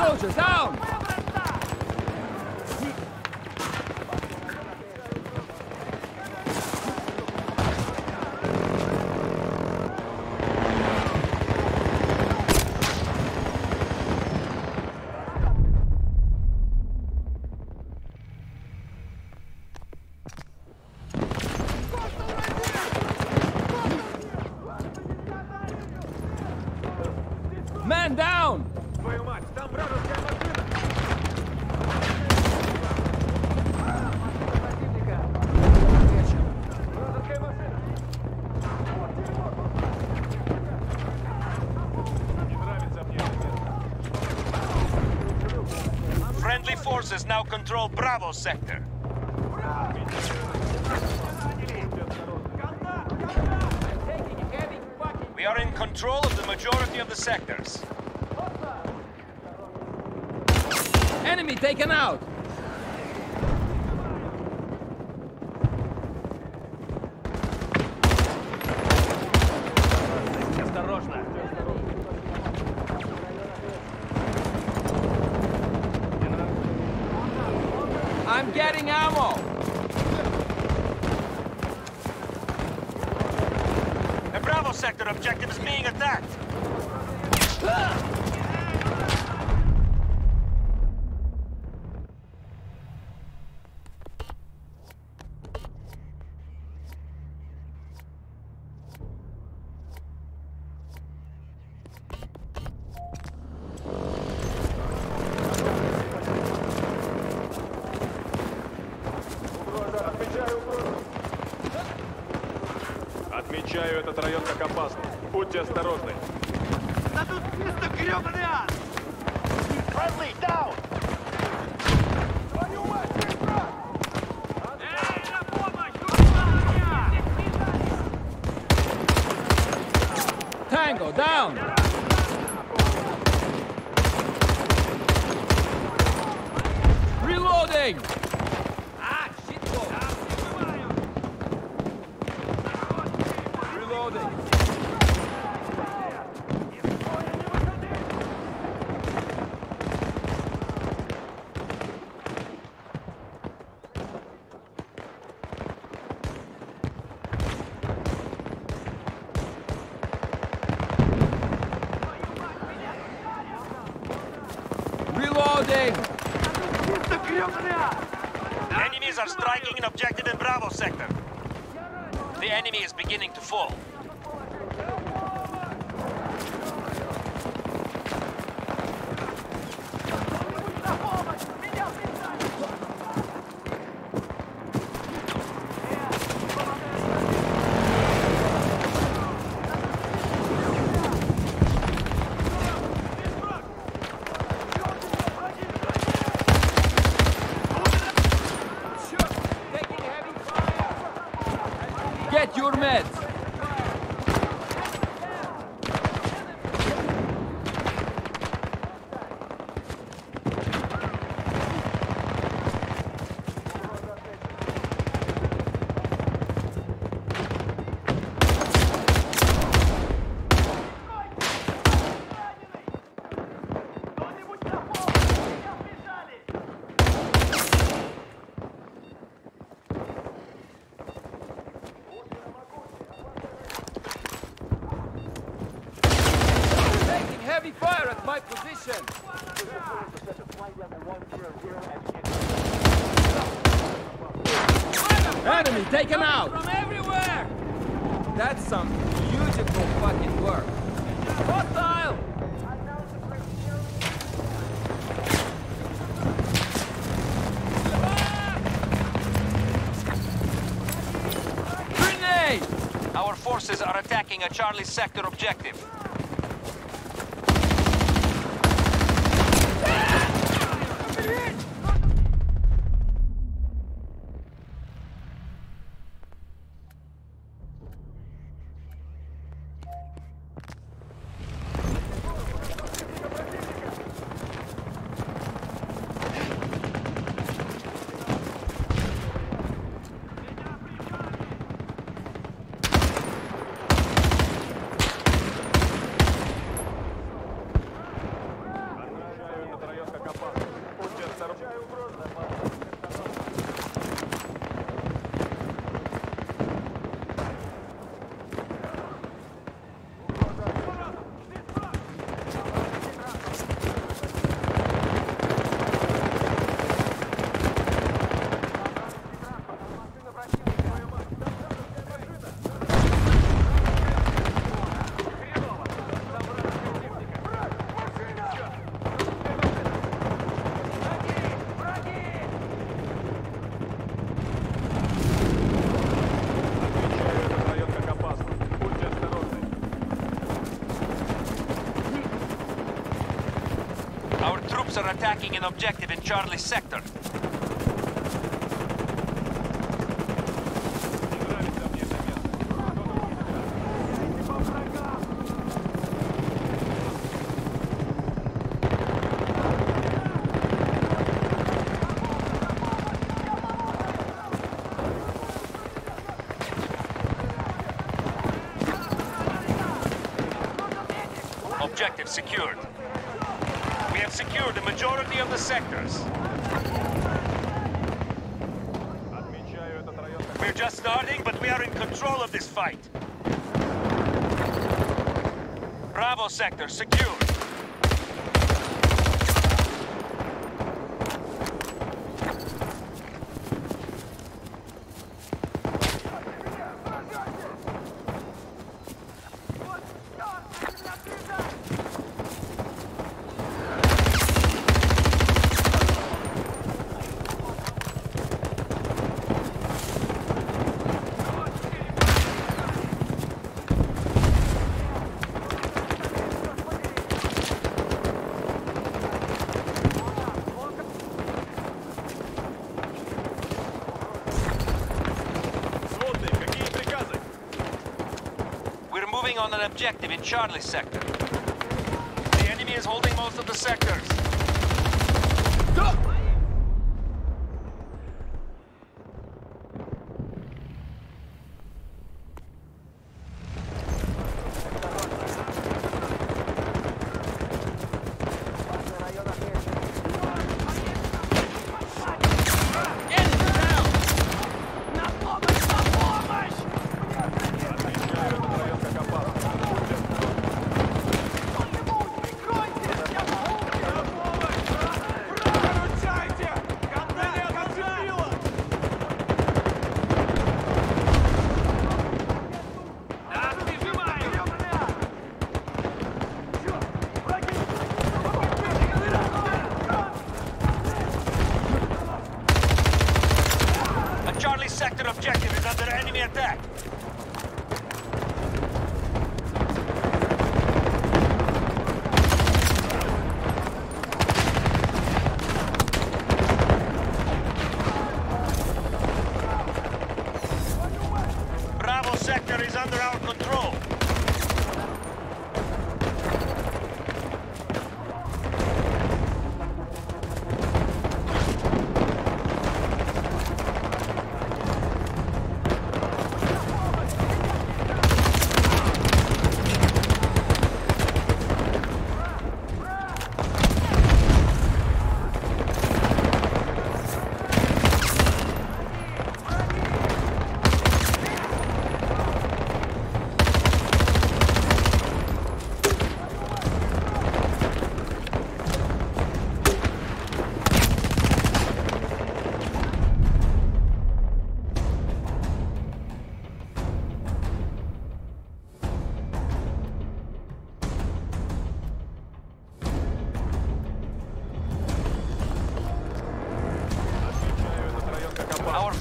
soldiers! Control Bravo sector. We are in control of the majority of the sectors. Enemy taken out! I'm getting ammo! The Bravo sector objective is being attacked. Отмечаю этот район как опасный. Будьте осторожны. Да тут место гребаный ад! Friendly, down! Твою мать! Эй, на помощь! Tango, down! Reloading! Reloading! Enemies are striking an objective in Bravo sector. The enemy is beginning to fall. Get your meds! Enemy take him out! From everywhere! That's some beautiful fucking work. Hostile! Grenade! Our forces are attacking a Charlie sector objective. troops are attacking an objective in Charlie's sector. Objective secured and secured the majority of the sectors. We're just starting, but we are in control of this fight. Bravo sector, secure. On an objective in Charlie sector. The enemy is holding most of the sectors. Sector objective is under enemy attack.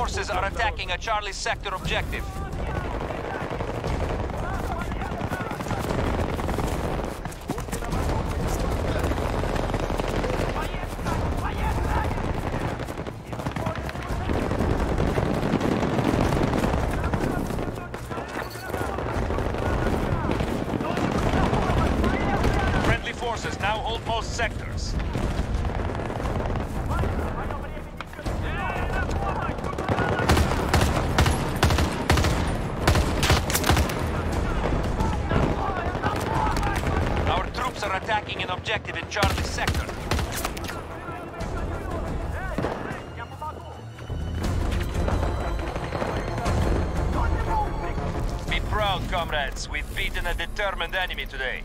forces are attacking a Charlie sector objective. Objective in sector. Be proud, comrades. We've beaten a determined enemy today.